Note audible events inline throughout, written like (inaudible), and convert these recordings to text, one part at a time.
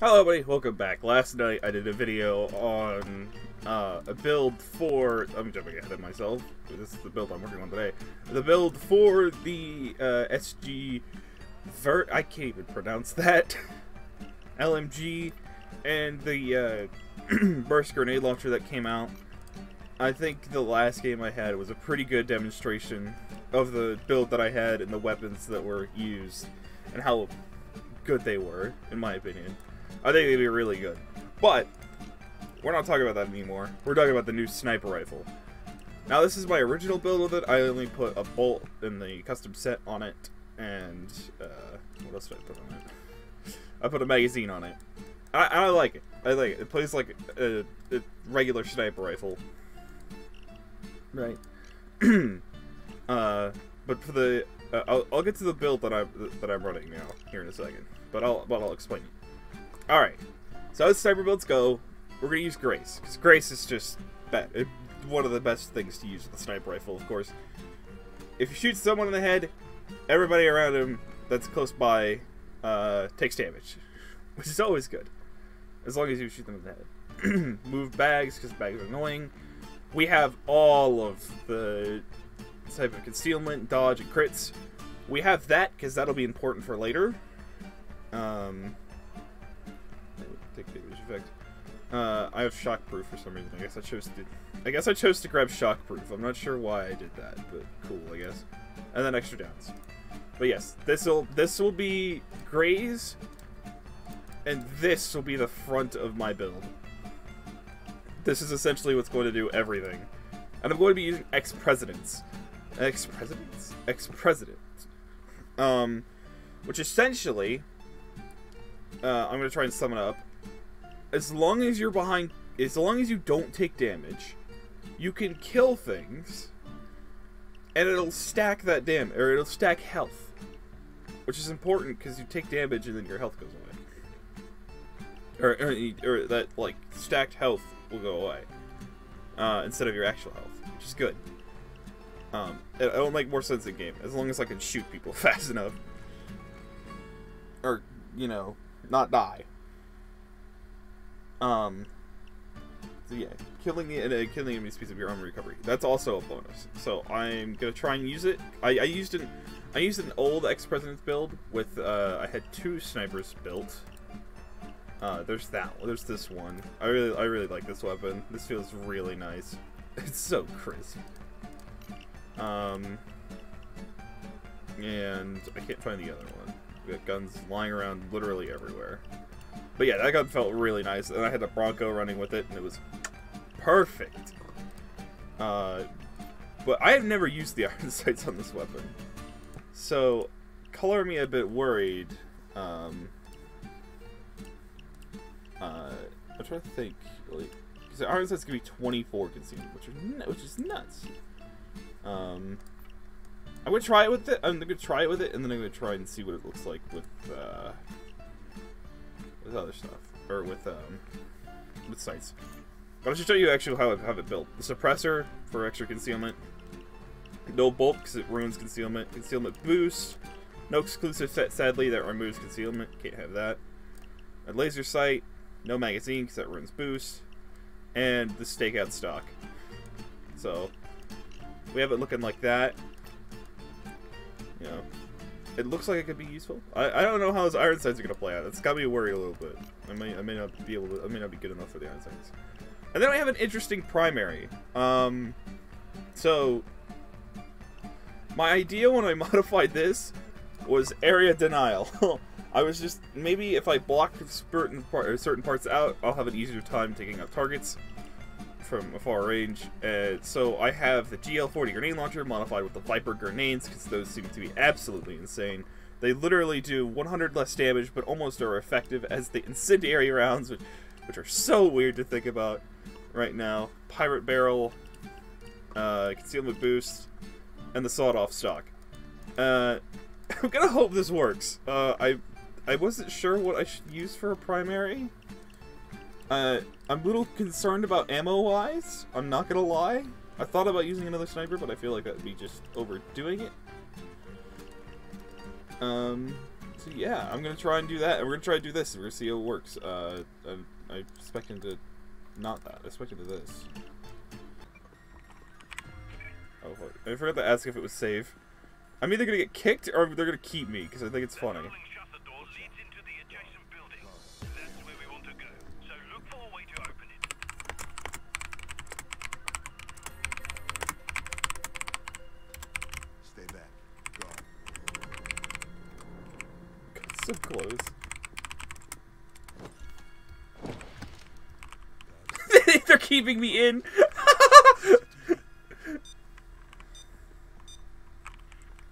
Hello everybody, welcome back. Last night I did a video on uh, a build for, I'm jumping ahead of myself, this is the build I'm working on today. The build for the uh, SG Vert, I can't even pronounce that, (laughs) LMG, and the uh, (clears throat) burst grenade launcher that came out. I think the last game I had was a pretty good demonstration of the build that I had and the weapons that were used and how good they were, in my opinion. I think they'd be really good. But, we're not talking about that anymore. We're talking about the new sniper rifle. Now, this is my original build with it. I only put a bolt in the custom set on it, and, uh, what else did I put on it? (laughs) I put a magazine on it. I, I like it. I like it. It plays like a, a regular sniper rifle. Right. (clears throat) uh, but for the, uh, I'll, I'll get to the build that I'm that I'm running now here in a second. But I'll but I'll explain it. All right. So as cyber builds go, we're gonna use Graze because Graze is just it, one of the best things to use with the sniper rifle. Of course, if you shoot someone in the head, everybody around him that's close by uh, takes damage, (laughs) which is always good, as long as you shoot them in the head. (clears throat) Move bags because bags are annoying. We have all of the type of concealment, dodge, and crits. We have that because that'll be important for later. Um, take damage effect. Uh, I have shockproof for some reason. I guess I chose to. I guess I chose to grab shockproof. I'm not sure why I did that, but cool, I guess. And then extra downs. But yes, this will this will be Graze, and this will be the front of my build. This is essentially what's going to do everything, and I'm going to be using ex-presidents, ex-presidents, ex-president, um, which essentially, uh, I'm going to try and sum it up as long as you're behind, as long as you don't take damage, you can kill things, and it'll stack that damage, or it'll stack health, which is important because you take damage and then your health goes away, or, or, or that like stacked health will go away uh, instead of your actual health, which is good. Um, it, it'll make more sense in game as long as I can shoot people (laughs) fast enough, or you know, not die. Um. So yeah, killing the uh, killing enemy speeds of your armor recovery. That's also a bonus. So I'm gonna try and use it. I, I used an I used an old ex president's build with uh, I had two snipers built. Uh, there's that. There's this one. I really I really like this weapon. This feels really nice. (laughs) It's so crisp. Um. And I can't find the other one. We got guns lying around literally everywhere. But yeah, that gun felt really nice, and I had the Bronco running with it, and it was perfect. Uh, but I have never used the (laughs) iron sights on this weapon, so color me a bit worried. Um, uh, I'm trying to think. Like, because the iron sights can be 24 consumed, which is which is nuts. Um, I'm gonna try it with it. I'm gonna try it with it, and then I'm gonna try and see what it looks like with. Uh, with other stuff, or with um, with sights. But I should show you actually how I have it built. The suppressor for extra concealment. No bolt because it ruins concealment. Concealment boost. No exclusive set, sadly, that removes concealment. Can't have that. A laser sight. No magazine because that ruins boost. And the stakeout stock. So, we have it looking like that. You know, it looks like it could be useful. I, I don't know how those iron sights are gonna play out. It's got me worried a little bit. I may I may not be able to. I may not be good enough for the iron sights. And then we have an interesting primary. Um, so my idea when I (laughs) modified this was area denial. (laughs) I was just maybe if I block certain certain parts out, I'll have an easier time taking out targets from a far range. Uh, so I have the GL40 grenade launcher modified with the Viper grenades because those seem to be absolutely insane. They literally do 100 less damage, but almost are effective as the incendiary (laughs) rounds, which, which are so weird to think about right now. Pirate barrel, uh, concealment boost, and the sawed-off stock. Uh, (laughs) I'm gonna hope this works. Uh, I I wasn't sure what I should use for a primary. Uh, I'm a little concerned about ammo-wise. I'm not gonna lie. I thought about using another sniper, but I feel like that would be just overdoing it. Um, So yeah, I'm gonna try and do that, and we're gonna try and do this. and We're gonna see how it works. Uh, I'm, I'm expecting to, not that. I expected to this. Oh. I forgot to ask if it was safe. I'm either gonna get kicked or they're gonna keep me because I think it's funny. They're (laughs) keeping me in.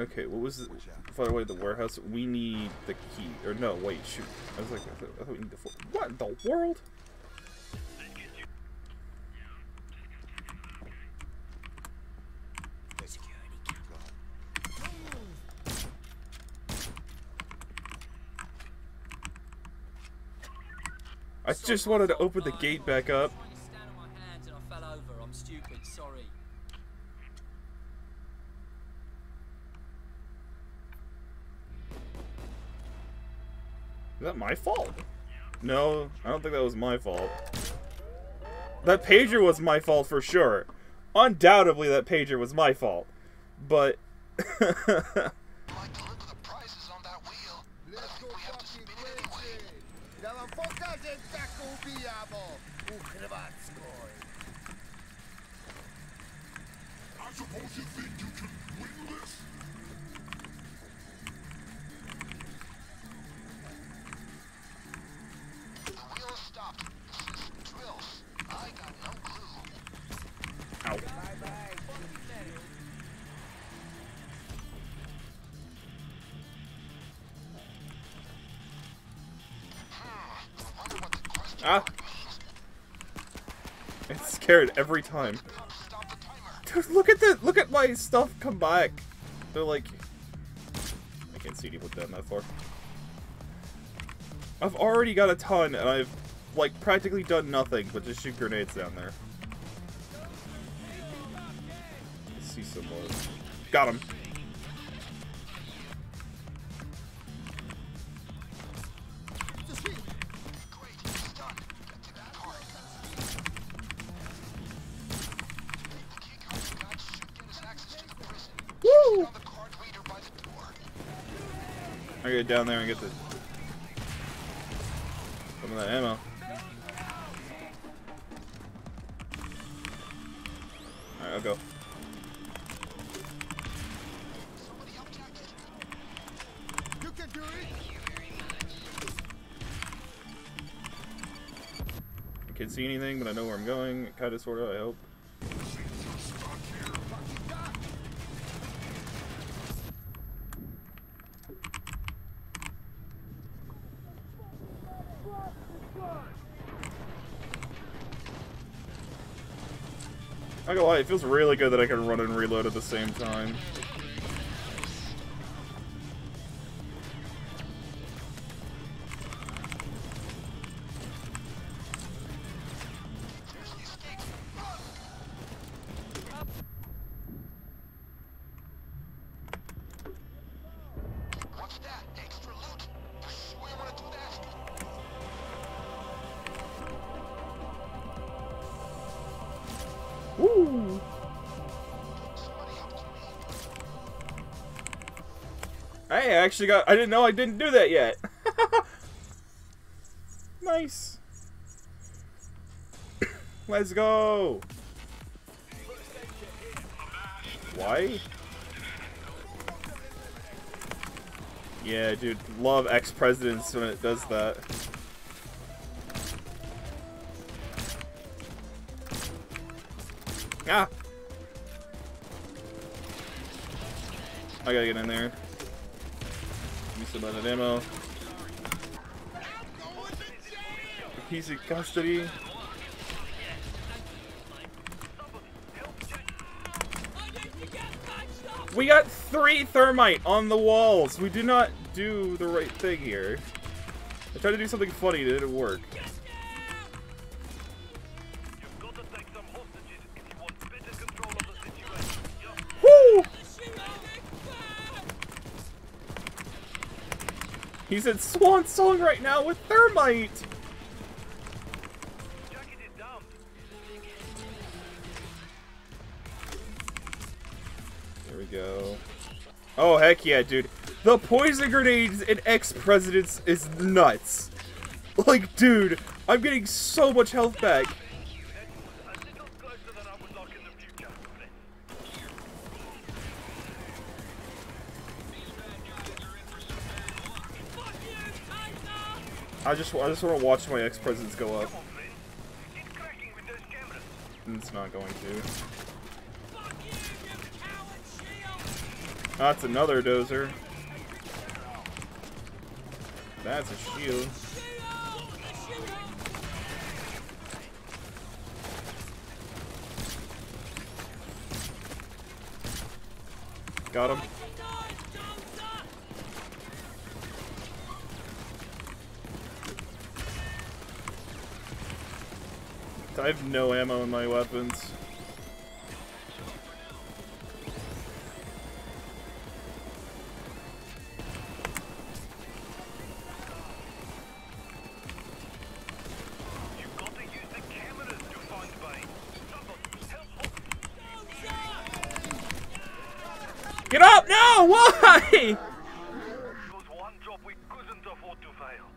okay, what was the, by the way the warehouse? We need the key. Or no, wait, shoot. I was like, I thought, I thought we need the. fo- What in the world? I just wanted to open the gate back up. Trying to stand on my hands and I fell over. I'm stupid. Sorry. Is that my fault? No, I don't think that was my fault. That pager was my fault for sure. Undoubtedly, that pager was my fault. But. like to look at the prices Ah. It's scared every time. Dude, look at the look at my stuff come back. They're like I can't see down that far. I've already got a ton and I've like practically done nothing but just shoot grenades down there. See some more. Got him. Get down there and get the some of that ammo. Alright, I'll go. I can't see anything, but I know where I'm going. Kinda sorta, I hope. Feels really good that I can run and reload at the same time. Actually got. I didn't know I didn't do that yet. (laughs) nice. Let's go. Why? Yeah, dude, love ex presidents when it does that. Ah! I gotta get in there. Of. He's in custody. We got three thermite on the walls. We did not do the right thing here. I tried to do something funny, it didn't work. He's in Swan Song right now with Thermite! There we go. Oh, heck yeah, dude. The poison grenades in ex-presidents is nuts. Like, dude, I'm getting so much health back. I just, I just want to watch my ex presidents go up. It's not going to. That's another dozer. That's a shield. Got him. I have no ammo in my weapons. You've got to use the cameras to find Bane. Someone help! Get up! No! (laughs) Why? It was one job we couldn't afford to fail.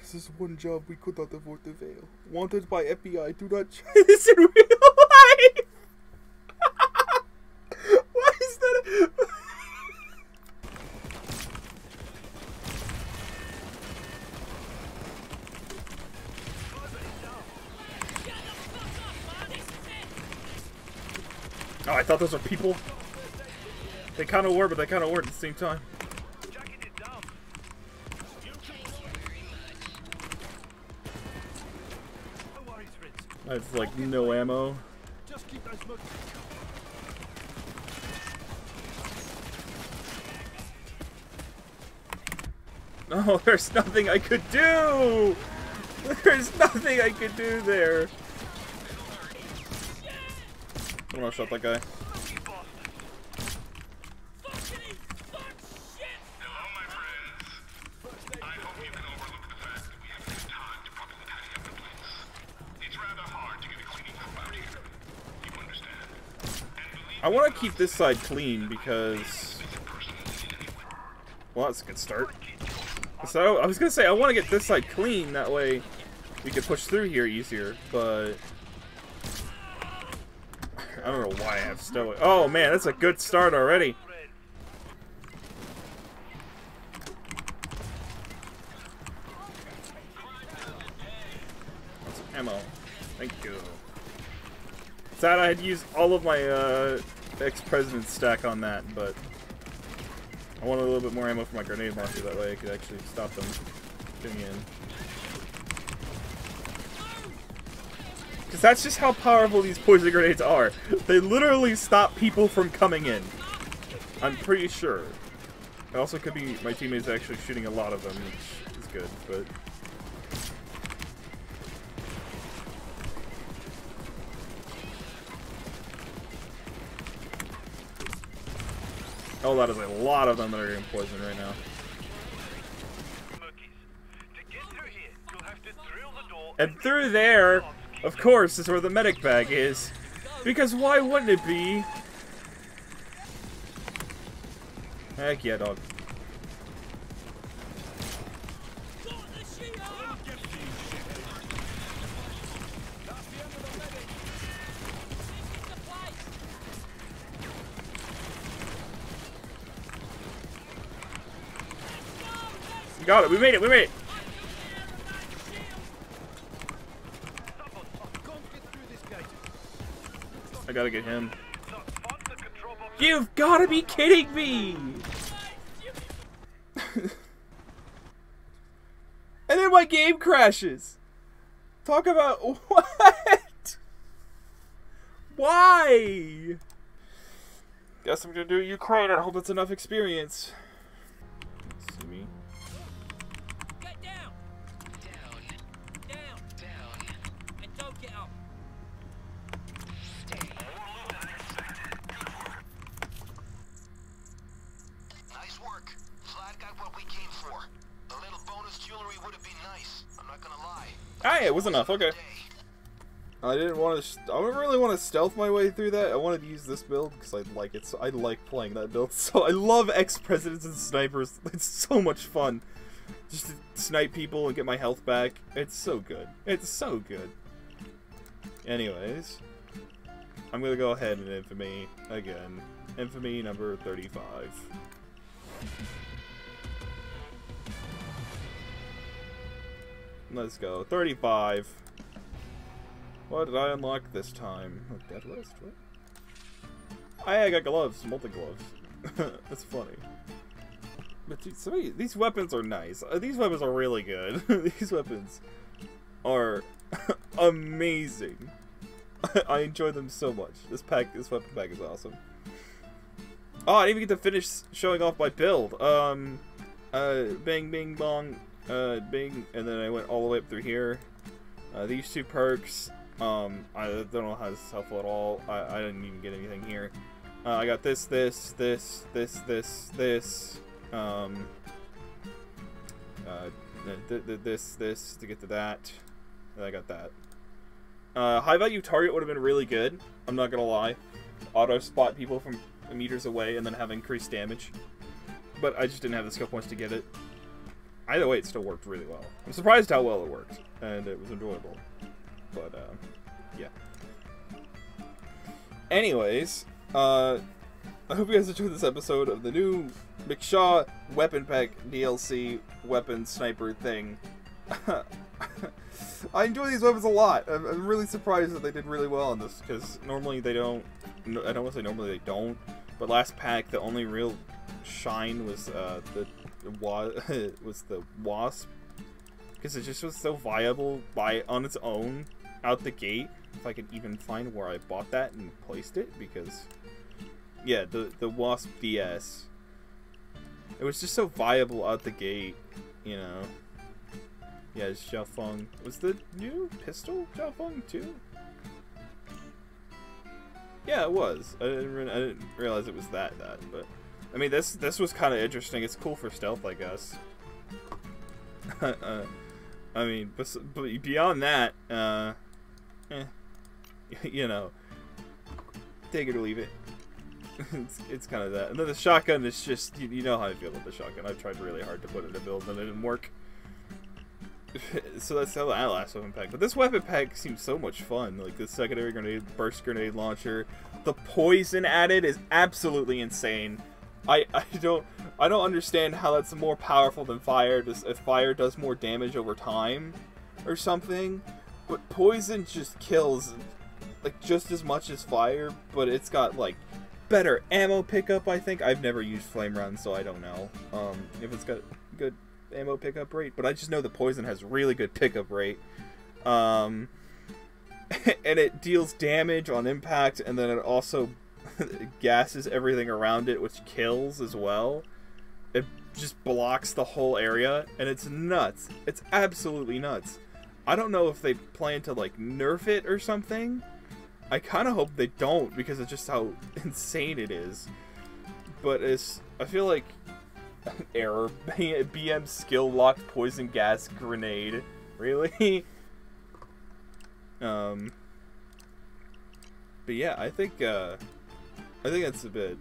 This is one job we could not afford to fail. Wanted by FBI, do not try this in real life! (laughs) Why is that? a- Oh, I thought those were people. They kind of were, but they kind of weren't at the same time. I have like no ammo. Just keep those mugs. No, there's nothing I could do! There's nothing I could do there. I'm gonna shot that guy. I want to keep this side clean because. Well, that's a good start. So I was gonna say I want to get this side clean. That way we can push through here easier. But I don't know why I have stoic. Oh man, that's a good start already. That's ammo. Thank you. Sad I had used all of my uh, ex-president stack on that, but I wanted a little bit more ammo for my grenade launcher. That way I could actually stop them getting in. Because that's just how powerful these poison grenades are. They literally stop people from coming in. I'm pretty sure. It also could be my teammates actually shooting a lot of them, which is good, but... Oh, that is a lot of them that are getting poisoned right now. Murkies. To get through here, you'll have to drill the door And through there, of course, is where the medic bag is. Because why wouldn't it be? Heck yeah, dog. We got it. We made it. We made it. I gotta get him. You've gotta be kidding me! (laughs) and then my game crashes. Talk about (laughs) what? Why? Guess I'm gonna do Ukraine. I hope that's enough experience. It was enough. Okay. I didn't want to. I don't really want to stealth my way through that. I wanted to use this build because I like it. So I like playing that build. (laughs) So I love ex presidents and snipers. (laughs) It's so much fun, just to snipe people and get my health back. It's so good. It's so good. Anyways, I'm gonna go ahead and infamy again. Infamy number 35. Let's go. 35. What did I unlock this time? Dead list, what? Oh, I got gloves. Multi-gloves. (laughs) That's funny. But dude, some of these- weapons are nice. Uh, These weapons are really good. (laughs) these weapons are (laughs) amazing. I enjoy them so much. This pack, this weapon pack is awesome. Oh, I didn't even get to finish showing off my build. Um, uh, bing, bing, bong, uh, bing, and then I went all the way up through here. Uh, these two perks, um, I don't know how this is helpful at all. I, I didn't even get anything here. Uh, I got this, this, this, this, this, this, um, uh, th th this, this to get to that. And I got that. Uh, high value target would have been really good. I'm not gonna lie. Auto spot people from meters away and then have increased damage. But I just didn't have the skill points to get it. Either way, it still worked really well. I'm surprised how well it worked, and it was enjoyable. But, uh, yeah. Anyways, uh, I hope you guys enjoyed this episode of the new McShay Weapon Pack DLC weapon sniper thing. (laughs) I enjoy these weapons a lot. I'm, I'm really surprised that they did really well on this because normally they don't. No, I don't want to say normally they don't, but last pack the only real shine was uh, the wa- (laughs) was the wasp because it just was so viable by on its own out the gate. If I could even find where I bought that and placed it, because yeah, the the wasp DS. It was just so viable out the gate, you know. Yeah, it's Xiao Feng. Was the new pistol Xiao Feng too? Yeah, it was. I didn't, I didn't realize it was that that, but I mean this this was kind of interesting. It's cool for stealth, I guess. (laughs) uh, I mean, but beyond that, uh, eh, (laughs) you know, take it or leave it. (laughs) it's it's kind of that. And then the shotgun is just you, you know how I feel about the shotgun. I tried really hard to put it in a build and it didn't work. so that's how that last weapon pack. But this weapon pack seems so much fun. Like the secondary grenade, burst grenade launcher, the poison added is absolutely insane. I (laughs) I don't I don't understand how that's more powerful than fire. Just if fire does more damage over time, or something. But poison just kills like just as much as fire, but it's got like better ammo pickup. I think I've never used flame run, so I don't know um, if it's got good ammo pickup rate. But I just know the poison has really good pickup rate. Um, (laughs) and it deals damage on impact, and then it also (laughs) gases everything around it, which kills as well. It just blocks the whole area, and it's nuts. It's absolutely nuts. I don't know if they plan to like nerf it or something. I kind of hope they don't because it's just how (laughs) insane it is. But it's I feel like (laughs) error BM skill locked poison gas grenade. Really? um But yeah, I think uh I think that's a bit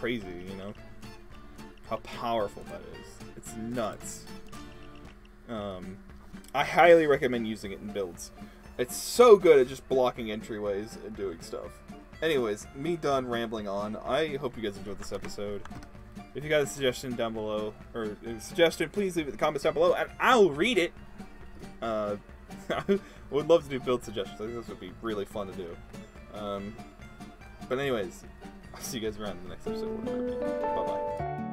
crazy, you know. How powerful that is. It's nuts. Um I highly recommend using it in builds. It's so good at just blocking entryways and doing stuff. Anyways, me done rambling on. I hope you guys enjoyed this episode. If you got a suggestion down below, or suggestion, please leave it in the comments down below, and I'll read it. Uh, I (laughs) would love to do build suggestions. I think this would be really fun to do. Um, but anyways, see you guys around in the next episode. Bye bye.